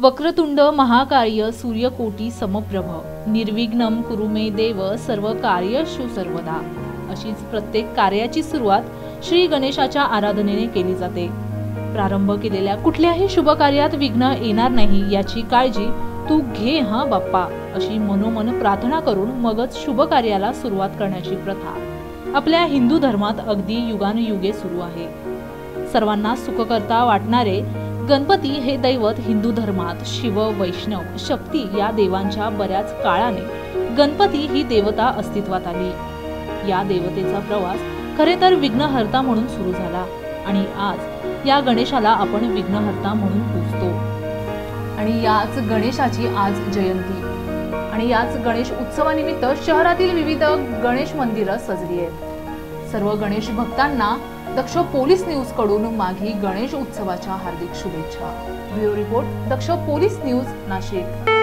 वक्रतुंड महाकार्य सूर्यकोटी समप्रभ. निर्विघ्नम कुरुमे देव सर्व कार्यशु सर्वदा. अशीच प्रत्येक कार्याची सुरुवात श्री गणेशाच्या आराधनेने केली जाते. प्रारंभ केलेल्या कुठल्याही शुभ कार्यात विघ्न येणार नाही याची काळजी तू घे हा बाप्पा अशी मनोमन प्रार्थना करून मगच शुभ कार्याला सुरुवात करण्याची प्रथा. आपल्या हिंदू धर्मात अगदी युगानुयुगे सुरू आहे. सर्वांना सुखकर्ता वाटणारे गणपती हे दैवत हिंदू धर्मात शिव वैष्णव शक्ती या देवांच्या बऱ्याच काळाने गणपती ही देवता अस्तित्वात आली. या देवतेचा प्रवास खरे तर विघ्नहर्ता म्हणून सुरू झाला आणि आज या गणेशाला आपण विघ्नहर्ता म्हणून पूजतो. आणि याच गणेशाची आज जयंती. आणि याच गणेश उत्सवानिमित्त शहरातील विविध गणेश मंदिरं सजली आहेत. सर्व गणेश भक्तांना दक्ष पोलीस न्यूजकडून माघी गणेश उत्सवाच्या हार्दिक शुभेच्छा. Bureau report Daksh police news Nashik.